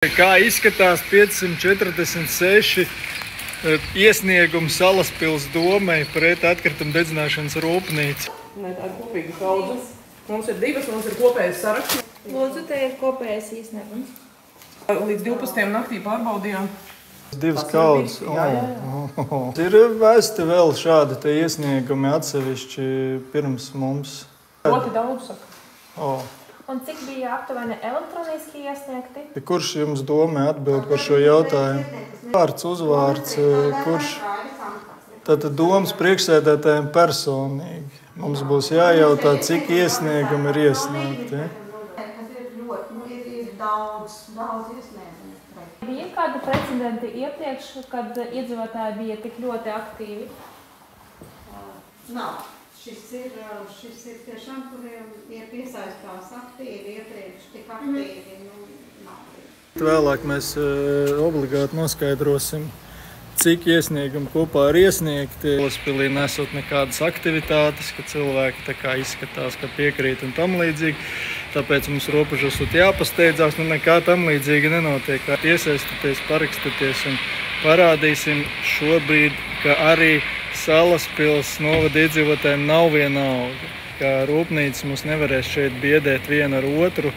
Kā izskatās 546 eh, iesniegums Salaspils domai pret atkritumu dedzināšanas rūpnīcu? Ne, tā ir kopīga kaudze. Mums ir divas, mums ir kopējais saraksts. Lūdzu, te ir kopējais iesniegums. Līdz 12. naktī pārbaudījām. Divas kaudzes. ir bijis, jā, jā, Oh, oh. Ir vēsti vēl šādi te iesniegumi atsevišķi pirms mums. Ļoti daudz saka. Oh. Un cik bija aptuveni elektroniski iesniegti? Kurš jums domē atbild par šo jautājumu? Vārds, uzvārds, eh, kurš? Tātad domas priekšsēdētājiem personīgi. Mums būs jājautā, cik iesniegumi ir iesniegti. Daudz, daudz iesniegumu. Bija kādi precedenti iepriekš, kad iedzīvotāji bija tik ļoti aktīvi? Nav. Šis ir, šis ir tiešām, kuriem ir piesaistās aktīvi, iepriekš tik aktīvi, nu, nav. Vēlāk mēs eh, obligāti noskaidrosim, cik iesniegumu kopā ir iesniegti. Laspīlī nesot nekādas aktivitātes, ka cilvēki tā kā izskatās, ka piekrīt un tam līdzīgi. Tāpēc mums robežas ir jāpasteidzās, nu nekā tam līdzīga nenotiek. Iesaistieties, parakstieties un parādīsim šobrīd, ka arī Salaspils novada iedzīvotājiem nav vienalga. Kā rūpnīca mums nevarēs šeit biedēt vienu ar otru.